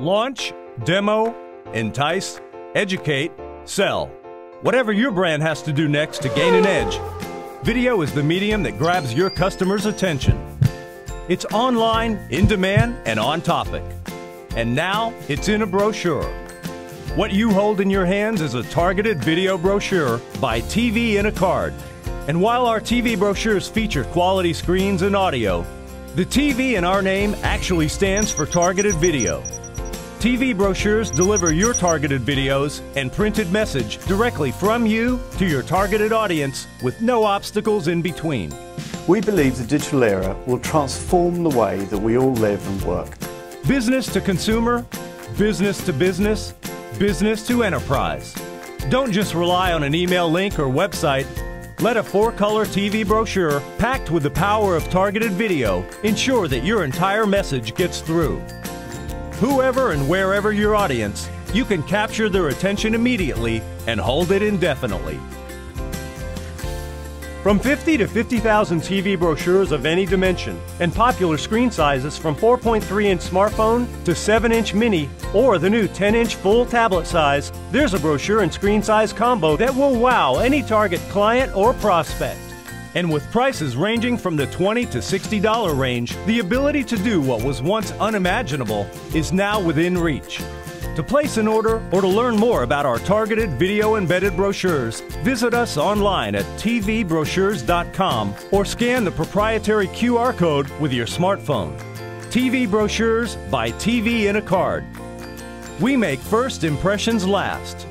Launch, demo, entice, educate, sell. Whatever your brand has to do next to gain an edge, video is the medium that grabs your customer's attention. It's online, in demand, and on topic. And now it's in a brochure. What you hold in your hands is a targeted video brochure by TV in a Card. And while our TV brochures feature quality screens and audio, the TV in our name actually stands for targeted video. TV brochures deliver your targeted videos and printed message directly from you to your targeted audience with no obstacles in between. We believe the digital era will transform the way that we all live and work. Business to consumer, business to business, business to enterprise. Don't just rely on an email link or website. Let a four color TV brochure packed with the power of targeted video ensure that your entire message gets through. Whoever and wherever your audience, you can capture their attention immediately and hold it indefinitely. From 50 to 50,000 TV brochures of any dimension and popular screen sizes from 4.3 inch smartphone to 7 inch mini or the new 10 inch full tablet size, there's a brochure and screen size combo that will wow any target client or prospect. And with prices ranging from the 20 to $60 range, the ability to do what was once unimaginable is now within reach. To place an order or to learn more about our targeted video embedded brochures, visit us online at tvbrochures.com or scan the proprietary QR code with your smartphone. TV Brochures by TV in a Card. We make first impressions last.